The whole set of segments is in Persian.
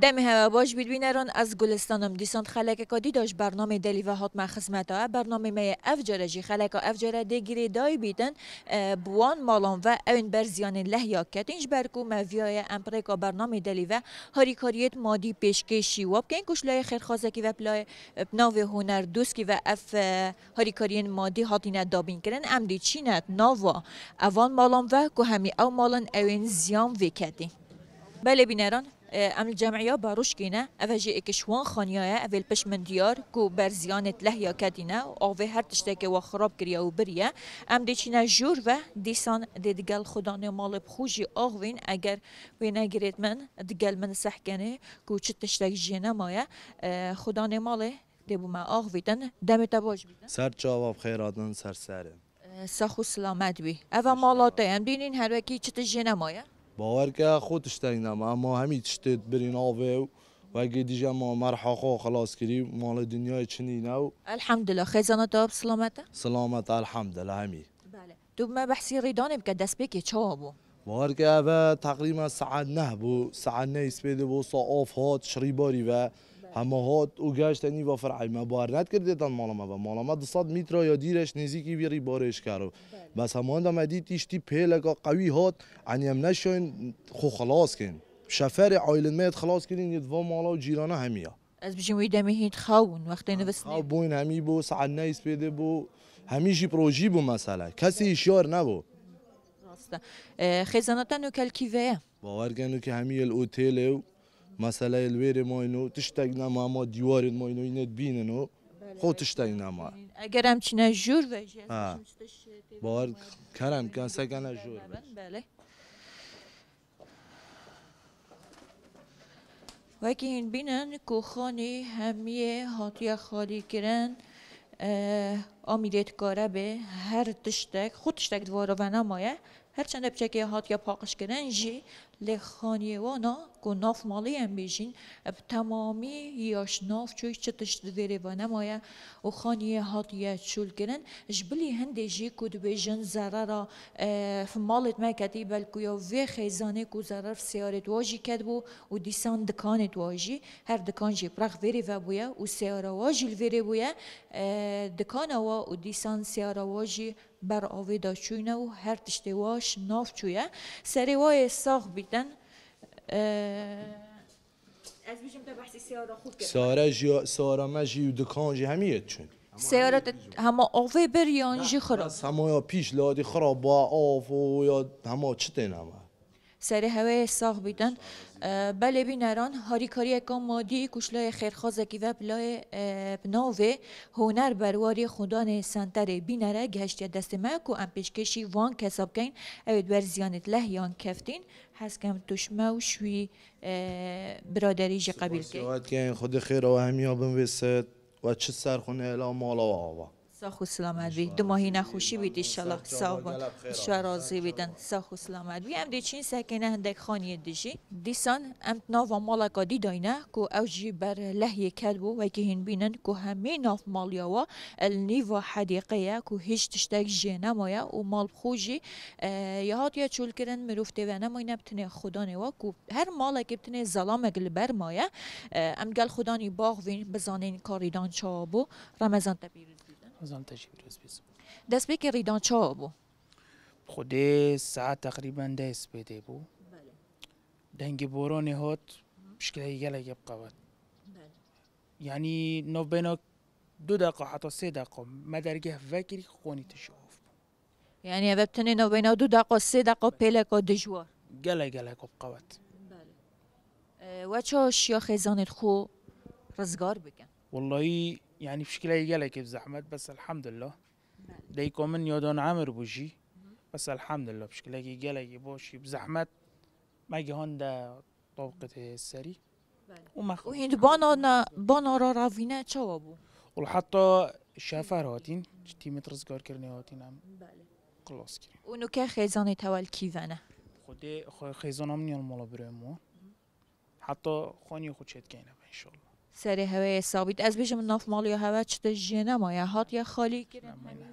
دم هوا باش بید بینران از گلستانم دیسان خلک کادی داشت برنامه دلی و هات ما خدمت ها برنامه می افجاره جی خلک افجاره دیگری دای بیدن بوان مالان و اون برزیان لحیا کتینج برکو مویای امپریکا برنامه دلی و هاریکاریت مادی پیشکشی واب این کشلای خیرخوازه کی و پلای ناو هنر دوست کی و اف هاریکارین مادی هاتین دابین کرن. ام دی چینت ناو. اوان مالان و که همی او مالان اون زیان وکتی بله بینران. ام الجمعية باروشكينا افجي اكشوان خانيايا اول بش من ديار كو برزيانة لهيا كدينا او في هر تشتكي وخراب كريا وبريا ام ديچينا جور و ديسان دي دگل خدانه مال بخوجي اغوين اگر وين اگريت من دگل من سحكنه كو چت تشتك جينا مايا خدانه مال دي بو ما اغويدن دم تباج بيدن سر جواب خیراتن سر سره سخو سلامت بي اوا مالاتا ام بينين هر وكي چت جينا مايا باورکە خۆتشتێک نەما ئەمە هەمی شتێت بری ناوێ و وەگە دیژە مەرحاخۆ خلاص کردی ماڵە دنیای چنی ناو الحەمدلله خێزانەتەوە سلامەتە سلامەت الحەمدە لە هەمی دومە بەحسی ڕیدانێ بکە دەستپێکی چاوە بوو باورکە ئەە تقریمە سعاد نەبوو سعاد نەیسپێدە بۆ سا ئاف هاات شریباری بە همه هات أو گشتنی و فرعی. ما بار ند کرده تن مالا ما و مالا ما دصاد میترا یا دیرش نزیکی بیری بارش کرد بس همان دم ادی تیشتی پیلگا قوی هات انی هم نشون خو خلاص کن. شفر عائلت میت خلاص کنین یدوا مالا و جیرانه همیا. از بجیم ویده مهید خاون وقتی نوستنی خب بوین همی بو ساعت نه اسپیده بو. همیشی پروژی بو مثلا کسی اشیار نبو. راسته تنو کل کیوه باور کنو که همی الاوتیل و مثلا الویر ماینو تشتگ نما ما دیوار ماینو اینت بیننو خود تشتگ نما اگر هم چینه جور و جی ها. باور کرم کن سکنه جور بله وکی این بینن که خانی همیه هاتیه خالی کرن آمیدت کاره به هر تشتک خود تشتک دوارا و نمایه هر چند بچه هاتیه پاقش کرن جی لخانی وأنا کو ناف مالی هم بیشین اب تمامی یاش ناف چوی چه تشت دویره و نمایه. و خانی هاتیه چول کرن جبلی هنده جی کو دو بیجن ضرر فمالت ما کتی بلکو یا وی خیزانه کو ضرر سیارت واجی کد بو و دیسان دکانت واجی هر دکان جی پرخ ویره و بویا و سیاره واجی الویره بویا دکان وا و دیسان سیاره واجی بر آوی دا چوینه و هر تشتی واش ناف چویه. سری وای ساخ بیتن از تا بحثی کرد ساره جی ساره ما جی و دکان جی همیت چون. سیاره همه آوی بریان جی خراب. همه یا پیش لادی خراب با آف و یا همه نما سری هوای ساخ بیدن بله بینران هاریکاری اکان مادی کشلای خیرخوازه کی و بلای بناوه هنر برواری خودان سنتر بینره گهشتی دست ما کو ام پیشکشی وان کساب کین. اوید بر زیانت لحیان کفتین. هست کم توشمه و شوی برادری جی قبیل که. که خود خیر و همیا بنویسد و چه سرخونه الا مالا و آوا. ساخ و سلامت بی دو ماهی نخوشی بید ایشالله ساخ با شوار بیدن ساخ و سلامت بی ام دی چین سکنه هندک خانی دیجی دیسان ام ناو مالا کادی داینه کو او جی بر لحیه کد بو و که هین بینن کو همه ناو مالیا و النیو حدیقه کو هیچ تشتک مایا و مال خوشی یهات یا چول کرن مروفته و نماینه بتنه خدانه و کو هر مالا که بتنه ظلام گل بر مایا ام گل خدانی باغ وین بزانین کاریدان چابو رمضان تبیر از آن تشریف رس بیسم دست به که ریدان چا بو. خود ساعت تقریبا دست بده بو. دنگ بوران هات مشكلة يلا يبقى وقت يعني نو بين دو دقيقة حتى سه دقيقة ما درجة فكري خوني تشوف یعنی اوه بتنه نو بینا دو دقیقه سه دقیقه پیلک و دجوار جلا جلا يبقى وقت و چه شیا خیزانت خو رزگار بکن والله يعني في شكلها يجي لك بزحمات بس الحمد لله. ديكو من يودون عامر بوجي بس الحمد لله مش يجي لك بوشي. بزحمات ما يجي هون ده طبقة السري. وما وهند بانا بانا را رافينا تشوابو. والحطة شافر هاتين شتي متر زقار كرني هاتين هم. خلاص كرين ونو كه خيزاني تول كيفانا خدي خيزانا مني المالا برمو حتى خوني خوشت كينا ان شاء الله. سری هوای ثابت از بیشم ناف مالی هوا چه یا هات یا خالی کرن نماینه.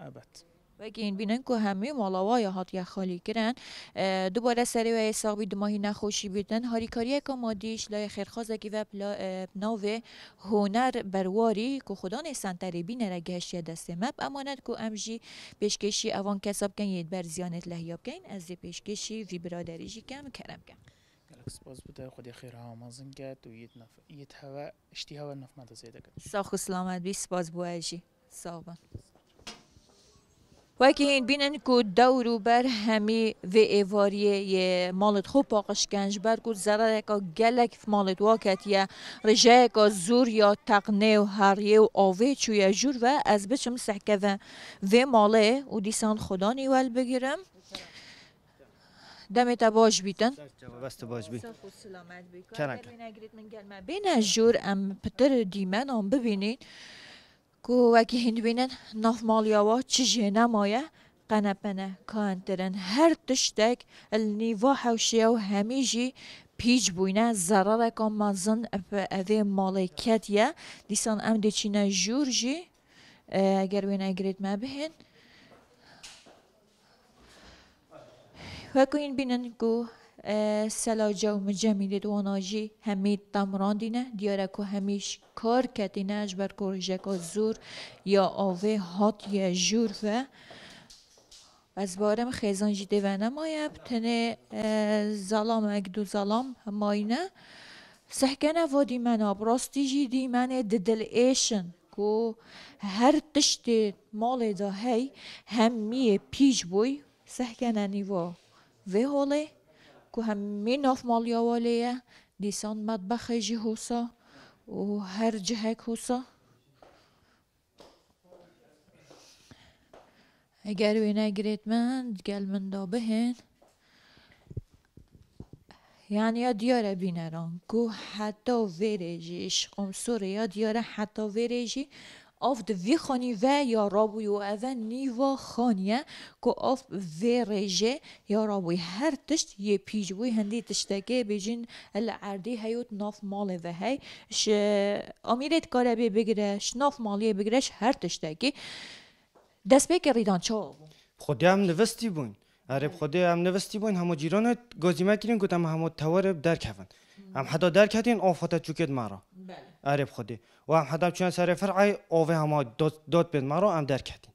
ابد. وەکی این بینن کو هەمووی ماڵاوایە هاتیە خالی کرن اه، دووبارە سەری و ساغبی دماهی نەخۆشی بێتن هاریکاریەکە مادیش لای خێرخوازێکی و پلا- اه، ناوێ هۆنەر بەرواری کو خوددان سنتەری بینەرە گەشتە دەستێ مەب ئەمانەت کو ئەمژی پێشکەشی ئەوان کەسە بکەن یت بەرزیانێت لە هیا بکەین ئەس دێ پێشکەشی وی برادریژی کەم کەرم بکەم قالك سباس بدا خدي خير ها مازن كات ويت نف يت هوا اشتي هوا نف ما تزيدك ساخ و سلامت بی سپاس بواژی ساغبن وکی هین بینن کو دور و بر همی و ایواریه یه مالت خوب پاقش گنج بر کو ضرر کا گلک مالت واکت یا رجای کا زور یا تقنه و هریه و آوه چویا جور و از بچم سحکه و و ماله و دیسان خدا نیول بگیرم دمت باش بیتن بست باش بی صاف و سلامت بی کنک. اگر بین اگریت من گلمه بین جور ام پتر دیمن هم ببینین کو وکی هند بینن ناف مالیاوا چجه نمایه. قنپنه کانترن. هر تشتک النیوا حوشیه و همیجی پیج بوینه ضرر کام مزن اپ اوه مالکت یه. دیسان ام دیچینه جور جی. اه، اگر وکوین بینن کو سلا جو مجمید دو ناجی همید تمران دینه دیاره کو همیش کار کتینه اج کو رجکا زور یا آوه هات یا جور و از بارم خیزان جی دیوانه مایب تنه زلام دو زلام ماینه سهکنه و دی من آبراستی جی دی من ددل ایشن کو هر تشت مال دا هی همیه پیج بوی سهکنه نیوه vehole, ku hem min of mal javaleye, disan matbache ji husa, u her cihek husa. اگر وینا گریت من گل من دا بهن یعنی دیاره بینران گو حتی ویرژی اشقم سوره یا دیاره حتی ویرژی آف دوی خانی و یا رابوی اذن نیو نیوا خانیه که آف و رجه یا رابوی. هر تشت یه پیج هندی تشتگه بجین ال عردی هیوت ناف ماله و هی. ش امیرت کاره بی بگره ش ناف مالیه بگره ش هر تشتگه. دست بی که چه آبون نوستی بوین. عرب خودی هم نوستی بوین. همو جیرانت گازیمه کرین گوتم توارب درک هفند هم حدا درک هدین آفات چوکت مرا اره خودی و هم حدا چون سر فرعی آوه همو داد, داد بید مرا هم درک هدین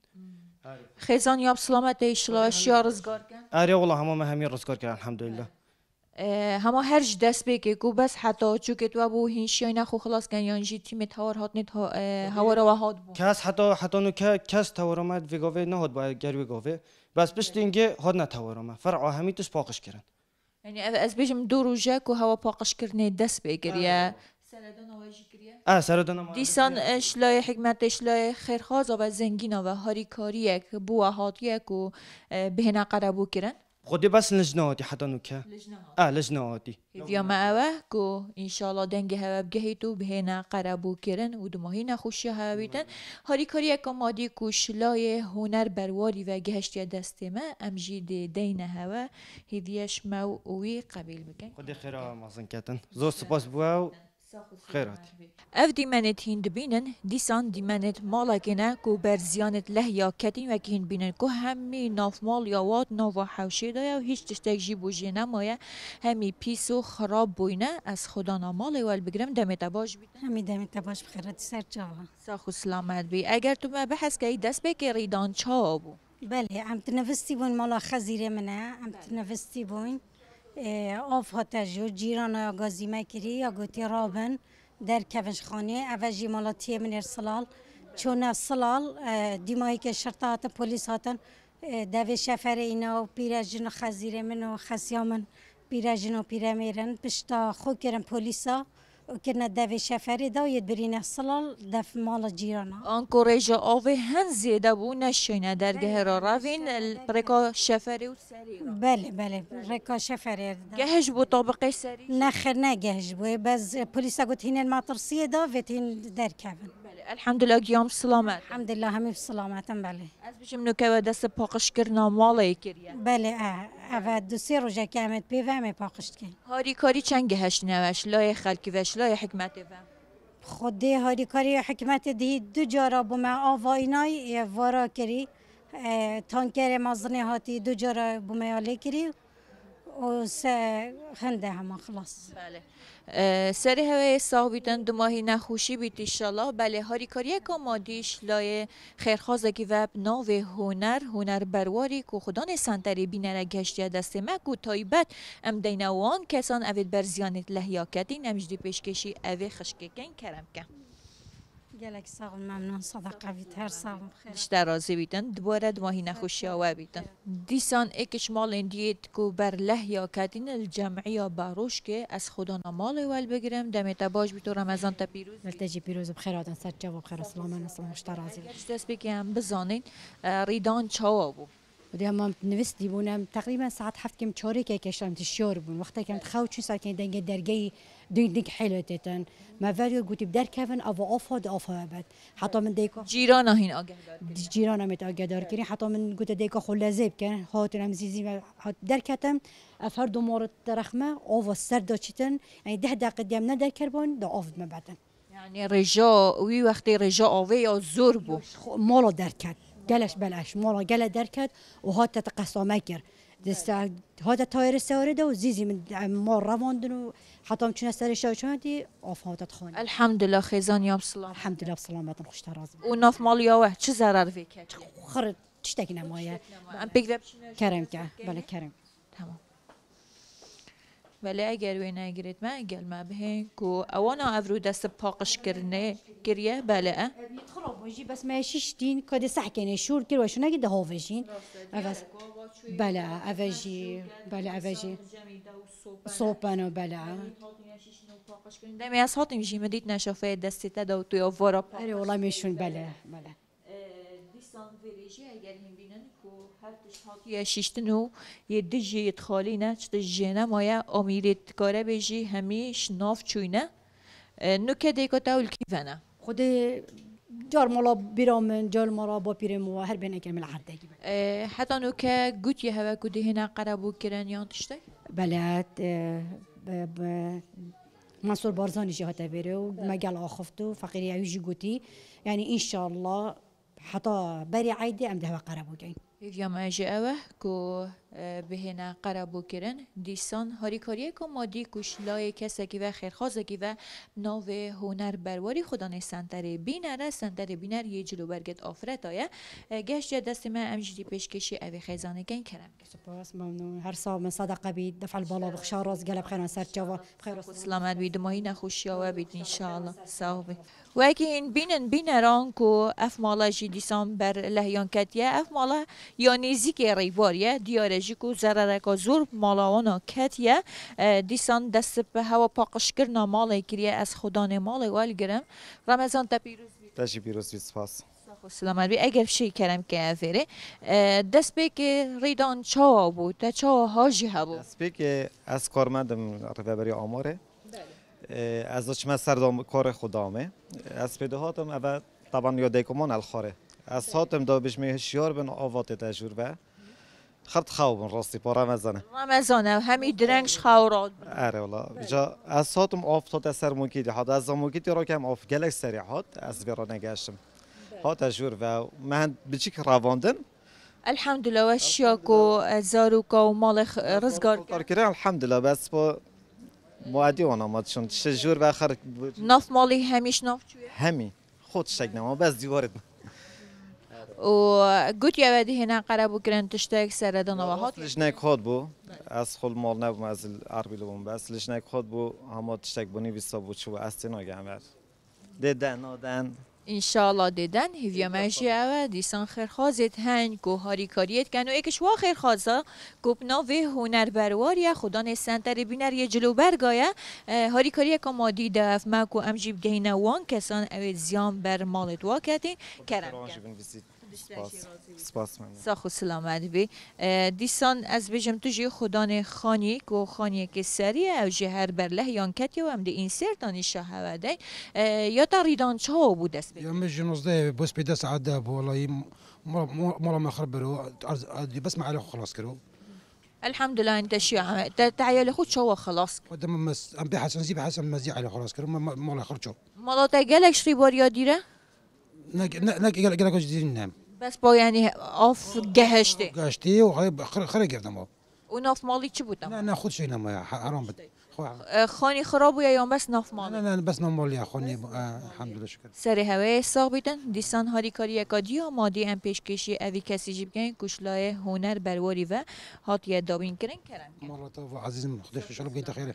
خێزان یاب سلامەت ئیشڵاش یا ڕزگارکەن اره والله همو ما همین رزگار کرد الحمدلله هەما هەرج دەست بێکێک و بەس حتا چووکت وە بوو هینشیای نەخۆ خلاصکەن یانژی تیمت هاوار هاتنێت هەوارەوە هات بوو کس حتی حتی نو که کس توارمت وگاوه نهاد باید گر وگاوه بس پشت اینگه هاد نتوارمه فرع همی توش پاقش کردن ینی ئەس بێژم دوو ڕژەک و هەوە پاقشکردنێ دەست بێگریە اه سر دانم دیسان شلای حکمت شلای خێرخوازە بە زەنگینەوە هاریکاریەک بووە هاتیەک و بهێنا قەرەبوو کرن. خودی بس لجنه لجناتی حتی نکه آه لجناتی. ما معه کو انشالله دنگ هوا بگهی تو به نا قربو کرن و دماهی نخوشی هوا بیتن. هاری کاری اکا مادی کشلای هنر برواری و گهشتی دست ما امجید دین هوا هیویش مو اوی قبیل بکن. خودی خیره مازن کتن. زو سپاس بواو خیرات. اف دیمنت هند بینن دیسان دیمنت مالا کنه کو بر لهیا لحیا کتی و بینن کو همی ناف مال یا واد ناف و حوشی یا هیچ تشتک جی بوجی نمای همی پیس و خراب بوینه از خدا نامال اوال بگرم دمیتا باش بیتن همی دمیتا باش بخیراتی سر جاوه ساخو سلامت بی اگر تو ما بحث که دست بکر ریدان چا بو بله امت تنفستی بوین مالا خزیره منه امت نفستی بوین آف هاته جو جیران یا گازیمه کری یا گوتی رابن در کفش خانه اوجی مالا تیه من ارسلال. چون سلال دیمایی که شرطات پلیس هاتن دوی شفر اینا و پیرجن و خزیره من و خسیامن پیرجن و پیره میرن پشتا خو کرن پلیسا. وكنا دافي شفاري دا يدبرين الصلال داف مال جيرانا. انكوريجا اوفي هنزي زيدا بونا دار جهر رافين البريكا شفاري وسري بالي بالي بريكا شفاري جهج بو طابقي سري نخرنا جهج بو. بس بوليسا قلت هنا المطر دا فيتين دار كافن الحمد لله قيام سلامات الحمد لله همي في سلامات بالي از بجمنو كوا دس باقش كرنا مالي كريا بالي آه اوه دو سی روژه که همت و همه پاقشت کن harîkarî çend gehiştine ve şilayê xelkî ve şilayê hikmetê ve خودی هاری کاری حکمت دی دو جارا بو ما آوائنای وارا کری تانکر مازنه هاتی دو جارا بومیاله کری و سه هنده همه خلاص. بله. سری هوای ساق بیتن دو ماهی نخوشی بیت ایشالا بله هاری کاری که مادیش لای خیرخوازه که وب ناو هنر هنر برواری که خودان سنتری بینره گشتی دست مکو تایبت ام دینوان کسان اوید بر زیانت لحیا کتین امجدی پیشکشی اوی خشککن کرم که گلک ساق ممنون. صدقه بیت هر ساق خیر بیشتر راضی بیتن. دوباره دو ماهی نخوشی آوا بیتن. دیسان اکش مال دیت کو بر لحیا کتین الجمعی باروش که از خدا مال ول بگیرم. دمت باش بیتو رمضان تا پیروز ملتجي بيروز بخير وعدن سر جواب بخير السلام عليكم السلام مشترازي اگرش دست بگم بزانین ریدان چاوا بو ودي هم نفستي بونم تقريبا ساعات حفت كم تشوري كي كشام تشور بون وقتها كانت خوت شو صار كان دنگ درجي دنگ دنگ حلو تتن ما فاليو قلت بدر كيفن افو اوف هاد اوف بعد حتى من ديكو جیران هین آگه دار جيرانا مت اقدر كري حتى من قلت ديكو خلازيب كان هات رمزيزي هات در كتم افر دو مورد رخمه اوف سر دا چتن يعني ده دقيقه ديم ندر كربون دا ما بعدن یعنی رجا وی وقتی رجا آوه یا زور بو خو- مالا درکد گەلش بەلاش مۆڵە گەلە دەرکات و هاتە تەقەسۆمە کرد. هاتە تایر سەوەرەدە و زیزی من مۆ ڕەواندن و حتام چونە سەر شەوچاندی ئۆفهاتت خۆن الحەمدلله خێزان یام سڵام حەمدلله سلامەتن خوشتە ڕاز و نافماڵیاوە چ زەرار خرت تشتێک نەمایە پێ کەرم کە بەە کەرم تمام. ولی اگر وی نگیرید ما اگل ما بهین کو اوانا افرو دست پاقش کرنه کریه بله آه؟ خراب باشی بس ما شیشتین کد صح کنه شور کرد و شو نگید هاوجین اوز بله اوجی بله اوجی. صوبانو بله. دمی از هاتیم جیمه دیت نشافه دستی تدا و توی آوارا پا اره والله میشون بله بله. دیسان ویلیجی اگر هم بینن هەفتش هاتیە شیشتن آه، و یە دژی یتخالینە چ ژێنە مایە ئۆمیرێتکارە بێژی هەمیش ناف چوینە نوکە جار مالا بیرا جار مالا با پیرم و هر بینه که مل هر دگی آه، حتی نو که گوت یه هوا کدی هنه قربو کرن یا تشتی؟ بله آه، منصور بارزانی جه هاته بره و مگل آخفتو فقیری اوی جی گوتی. یعنی انشالله حتی بری عیده ام ده هوا قربو گین. یا ماجی اوه کو بهنه قربو کرن دیسان هاری کاریه که مادی کش لای کسی که و خیرخوازه که و ناو هنر برواری خدا سنتر بینره. سنتر بینر یه جلو برگت آفرت آیه گشت دست من امجدی پیشکشی اوی خیزانه گن کرم. سپاس ممنون. هر سال من صدقه بید. دفع البالا بخشار راز قلب خير سر جوا و سلامت بید. ماهی نخوشی آوه بید انشاءالله. صحابه و اگه این بینن بینران کو اف مالا جی دیسان بر لحیان کتیه اف مالا یا نیزیک ریواریه دیارجی کو ضرره که زور مالاوانا کتیه دیسان دست به هوا پاقش کرنا مال کریه از خدان مال وال گرم. رمضان تا پیروز بید تشی پیروز بید سپاس و سلامت بی. اگر شی کرم که افره دست به که ریدان چا بود تا چا هاجی ها بود. دست که از کارمندم رهبری آماره. از چما سردام کار خدامه. از پیده هاتم اول طبعا یا دیکمان الخاره. از هاتم دا بش هشیار بن آوات تجربه خرد خوابن راستی پا رمزانه. رمضان همی درنگش خوراد اره والا. جا از هاتم آف تا سر موکیدی. حد از موکیدی را کم آف گلک سریع هات از بیرا نگشتم. ها تجربه و من بچیک رواندن. الحمدلله و شیاکو زاروکا و مال رزگار کردن الحمدلله. بس با معدی آن آمد. چون شجور و آخر ناف مالی همیش ناف چویه؟ همین. خود شک نما. بس دیوارت. و گوت یا ودی هنه قربو کرن تشتاک سردان و هات لجنک خود بو. از خود مال نبوم از عربی لبوم بس لجنک خود بو. همه تشتک بونی بیستا بود چو استنا گمر دیدن آدن. انشالله دیدن هیویا مجی او دیسان خیرخوازت هنگ. گو هاری کاریت کن و ایکش وا خیرخوازا. گوب ناوی هنر برواریا خدا نه سنتر بینر یه جلو برگایا هاری کاریه که ما دیده اف مکو امجیب گهینه وان. کسان او زیان بر مالت واکتی کرم ساخو سلامت بی دیسان از بجم تو جی خودان خانی کو خانی که سریه أو جی هر برله یان کتی و هم دی این سر دانی شاه آه، یا تا چه ها بود است بگیم؟ یا مجنوزده بس پیده سعده بولایی مولا مخر برو بس معلی خلاص کرو. الحمد لله انت شو عملت تعيل خو شو خلاص قدم مس ام بحسن زي بحسن مزي على خلاص كرم ما ما خرجوا ما لا تقلك شري بوريا ديره جديد نعم بس با یعنی آف گهشته. گشتی و خیلی خر خر گرفتم آب. و ناف مالی چی بودم نه نه خود شي نما حرام خو اه، خانی خراب و یا بس ناف مالی؟ نه نه بس نمال يا خوني الحمد لله شكرا سر هوای ساق بیدن دیسان هاری کاری اکادی مادی ام پیشکشی اوی کسی جیب گین کشلای هنر برواری و هات یه دابین کرن کرن والله تو عزيزم خدش ان شاء الله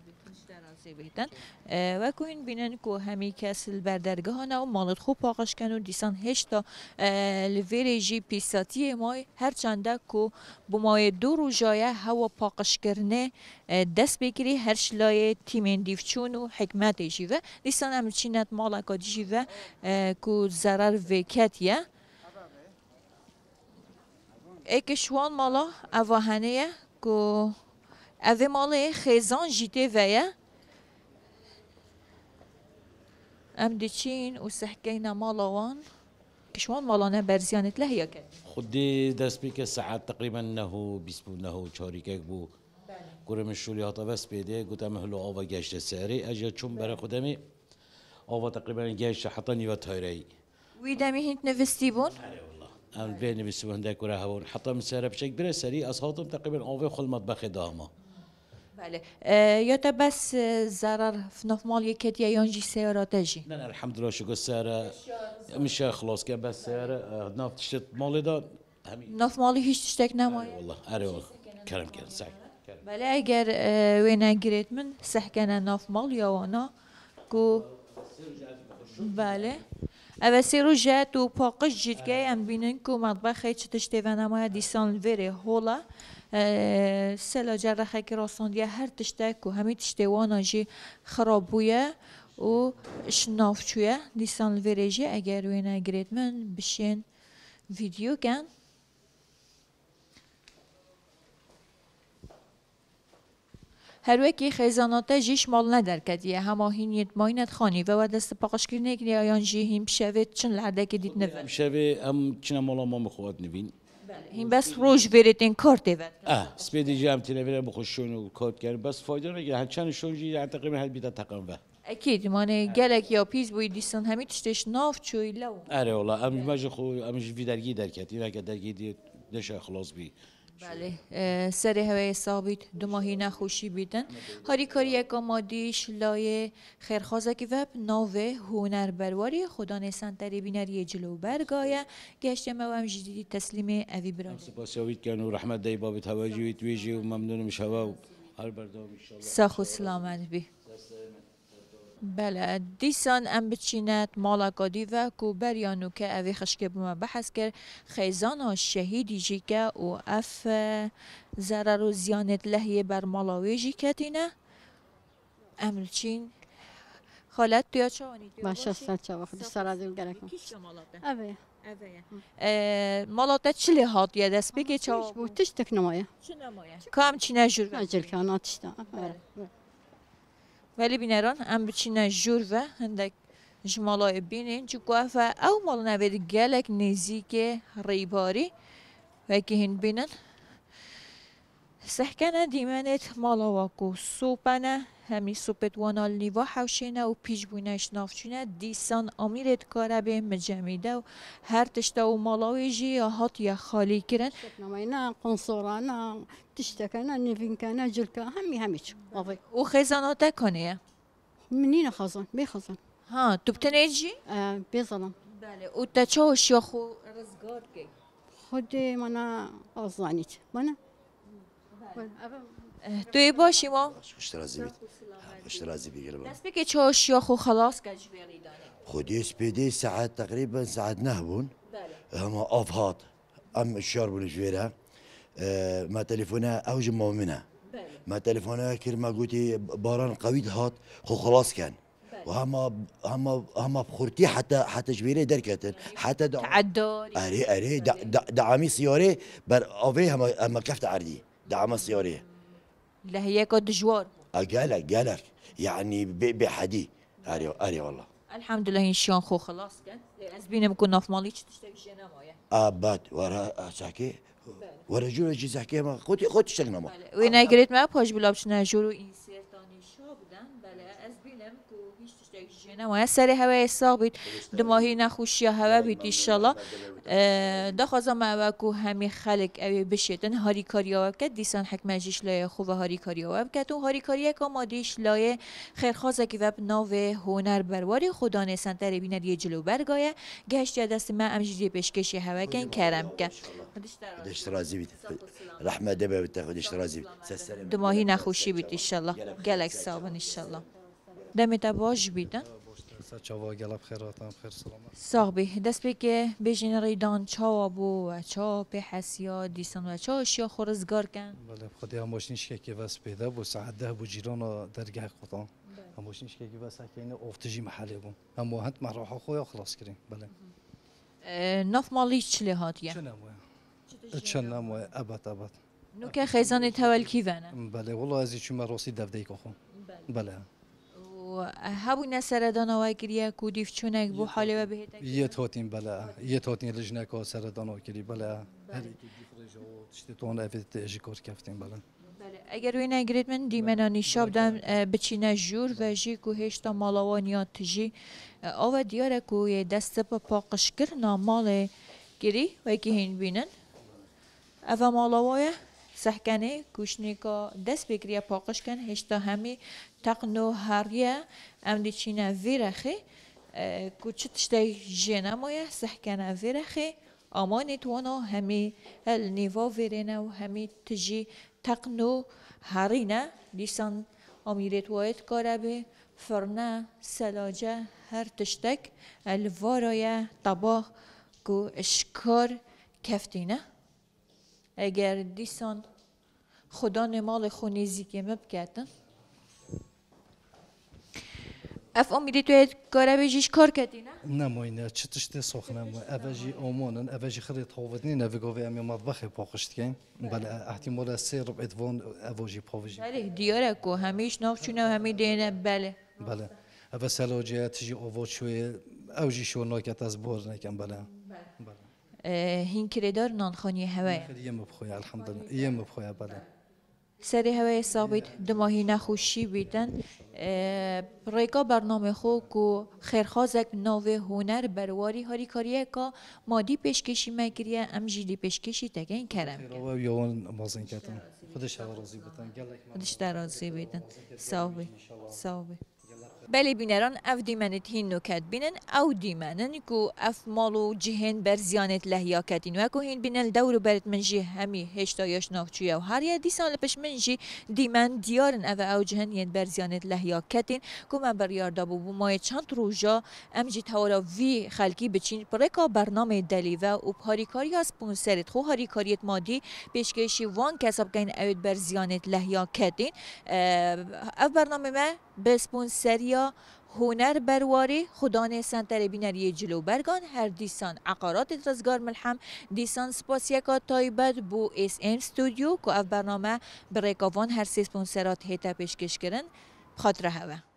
بیدن اه، و کوین بینن که همی کسل بردرگاه ها و مالت خوب پاقش کن و دیسان هشتا جی پیساتی مای هر چنده که بمای دو رو جایه هوا پاقش کرنه دست بگیری هر شلای تیمین دیفچون و حکمت جی و دیسان هم چینت مال اکادی جی و اه، که ضرر وکتیه ایک شوان مالا اواهنه که اوه مال خیزان ئەمدیچین و سەحکەینە مالوان شلون ماڵانە بەرزیانت لە هەیەکە خودی دەست بکە سعات تقریبا نەهوو بیسبوو نەهوو چاریکێک بوو گورم شولی هاتە بەست پێدێ هلو هەلو ئاوە گەشتە اجا ئەژە چوم بەرە خودەمی ئاوە تقریبان گەشتە حەتە نیوە تایرایی وی دەمی هیند نوستی بوون؟ ئەم بێنی بسوەندە کورە هەور حەتەم سەرە بچێک برە سەری ئەسهاتم تقریبان ئاوێ خلمەت داما بله اه، یا تا بس اه، ضرر فناف مال یکت یا یانجی سیارات جی نه نه الحمد لله شكر ساره مش خلاص كان بس ساره نافت شت مالي دا همين ناف مالی هیچ تشتک نمایی والله اري والله كرم كان سعي بله اگر اه، وی نگیرید من سحکنه ناف مال یا وانا کو بله اوه سیرو جت و پاقش جدگه ام بینن که مطبخ چه تشتی و نمایه دیسان وره هولا اه، سلا که راستاندیه هر تشته که همه تشتی وانا جی خراب بویه و شناف چویه دیسان وره جی اگر وی نگیرید من بشین ویدیو کن هر وکی خیزانات جیش مال ندر کدیه. همه هینیت ماینت خانی و و دست پاقش کرنه که آیان جی هم شوید چن لعده که دید نوه مشابه ام كنا مولا ما مخوات نبين هم بس روش برید این کارت ود اه سبيدي جام تلفزيون بخشون وكود كان بس فايدة نجي هنشان شون جي يعني تقريبا هل بيتا تقرن به. اکید مانه گلک یا پیز بوی دیستان همی تشتش ناف چوی لو. اري والله ام ماجي خو ام في درجي دركات اذا كان درجي دي نشا خلاص بي بله سر هوای ثابت دو ماهی نخوشی بیدن هاری کاری یک مادیش لای خیرخوازه که وب ناوه هونر برواری خدا نسانتری بینری جلو برگایه. گشت موام جدیدی تسلیم اوی برای. سپاس يويت كانوا رحمة داي بابي تواجي ويتويجي وممنون مش هوا هر بردام ان شاء الله ساخ و سلامت بی. بله دیسان ام بچینت مالاکادی و کو بریانو که اوی خشک بما بحث کرد. خیزان ها شهیدی جی که و اف ضرر و زیانت لحیه بر مالاوی جی کتینه ام چین خالت تویا چوانی باشه سلچه خود سر از این گرکم اوه. مالاتا چلی هات یه دست بگی؟ چاو بو تشتک نمایه چه نمایه؟ کام چینه جور و اجل که آنا تشتا ولی بینران ام بچینه جور و هندک جمالای بینین چو و أو مال نوید گلک نزیک ریباری و که هین بینن سحکنه دیمنت مالا واکو سوپنه همی سوپت وانال نیوا حوشینا و پیش بوینش نافچینا دیسان امیرت کاره به مجمیده و هر تشتا و مالاوی جی آهات یا خالی کرن. نماینا قنصورانا تشتکانا نفینکانا جلکا همی همی چو و خیزاناتا کنه منين خزن بی خزن ها تو بتنه جی؟ آه، بی ظلم بله أو تا چه چو خو رزگار که؟ خود منا اوزانيت منا بله. Дуи бошимо. Штрази бит. штراzi بيجي نسبك تشوش يا خو خلاص كجبيري داني خدي اس بي دي ساعات تقريبا ساعات نهبون هما اوف هات ام الشرب جبيرها آه، ما تلفونه اوج مومنه ما تلفونه كير ما قلتي باران قوید هات خو خلاص كان وهما هما هما بخورتي حتى حتى جبيري دركتن حتى دع تعدور اري اري دعامي سيوري بر اوفي هما هما كفت عردي دعامي سيوري اللي هي كود جوار آه، قالك قالك. يعني بحدي. اري اري والله. الحمد لله شلون خو خلاص. كان از بينم كنا في ماليش تشتغل جنا مويا ابات آه، ورا ساكي؟ ورا جورا جي ساكي ما خوتي خوتي شغنا ما. وين قريت ما بوش بلا بشنا جورو انس نمایه سری هوا ساق بید. دماهی نخوشی هوا بید ایشالا دا خوازم او کو همی خلق اوی بشیدن هاری کاری او دیسان حکم جیش لایه خوب هاری کاری او بکد و هاری کاری که مادیش لایه خیرخوازه که وب ناو هنر برواری خدا نسان تر بینر یه جلو برگایه. گشت دست ما امجدی پیشکشی هوا کن کرم کن. خودش راضی بید. رحمه دبه بید خودش راضی سسرم دماهی نخوشی بید ایشالله گلک سابن ایشالله دمت باش بیدن چاوا گلب خیراتم خیر سلامت. ساغ بی دست بی که بیجین ریدان چاوا بو و چا پی حسیا دیسان و چا اشیا خورزگار کن. بله خودی هماشنیش که که وس پیدا بو ساعت ده بو جیران و درگاه خودم. هماشنیش که که وس که افتجی محلی بون هم هند مراحا خویا خلاص کریم. بله. ناف مالی چلی هاتیه چه نموه؟ چه نموه؟ ابد ابد. نو که خیزان تول کی ونه بله والله از چون راسی دفده که خون. بله. و هبو نسردان و گریه کو دیف چونک بو حاله و بهت یه توتین بله. یه توتین لجنه که سردان و کری بله. هر یکی دیفرج و تشتی تون افت اجی کار کفتیم بله. اگر وی نگرید من دیمنانی شاب دم بچینه جور و جی کو هشتا مالاوانیا تجی آوا دیاره کو یه دست پا پاقش کرنا مال گری و کی هین بینن. اوا مالاوایه سحکنه کوشنیکا دست بگیریه پاقش کن. هشتا همی تقنو هریه ام دی چینه ویرخی کوچه تشتی جنه مویه. سحکنه ویرخی آمانی توانو همی هل نیوا ویرینه و همی تجی تقنو هرینه دیسان امیرت واید کاره به فرنه سلاجه هر تشتک. الوارای طباخ کو اشکار کفتینه. اگر دیسان خدا نمال خونیزی که مبکتن اف امیدی توی کاره بجیش کار کردی نه؟ نماینه چه تشتی سخنه مو اوجی آمانن اوجی خرید هاودنی نویگاوی امی مطبخ پاقشت کن بله. احتمال سه رب ادوان اوجی پاوجی. بله دیاره کو همیش ناف چونه و همی دینه بله. بله. اوه سلاجه تجی آواز شوی اوجی شو ناکت از بار نکن بله. هین کردار نانخانی هوای مبخوی الحمدلله یه مبخوی بله سری هوای ثابت دماهی نخوشی بیدن ریکا برنامه خو کو خیرخوازک ناو هنر برواری هاری کاریه که مادی پیشکشی مگریه ام جیدی پیشکشی تگین کرم و یوان مازن کتن خودش راضی بتن خودش راضی بیدن صاحبی صاحبی بله بینران اف دیمنت هین نکت بینن او دیمنن کو اف مالو جهن بر زیانت لحیا کتین و کو هین بینن دورو برت من جه همی هشتا یاش ناخچوی و هر یه دیسان لپش من جی دیمن دیارن او او جهن ین بر زیانت لحیا کتین کو من بر یاردا بو مای چند روزا ام جی تورا وی خلکی بچین پرکا برنامه دلی و او هاریکاری از سپونسرت خو هاریکاریت مادی پیشکشی وان کسب کین اوید بر زیانت لحیا کتین او برنامه ما به سپونسری هنر برواری خدانه سنتر بینری جلو برگان هر دیسان عقارات رزگار ملحم دیسان سپاسیکا تایبت بو اس ام ستودیو که اف برنامه بریکاوان هر سی سپونسرات هیتا پیشکش کرن. خاطره هوا.